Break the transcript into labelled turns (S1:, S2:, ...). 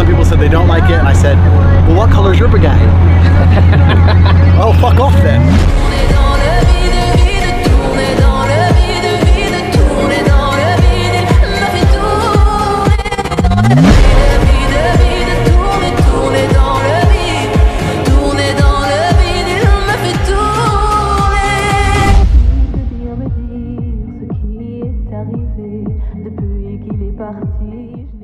S1: some people said they don't like it, and I said, well, what color is your bagay? oh, fuck off then. depuis qu'il est parti?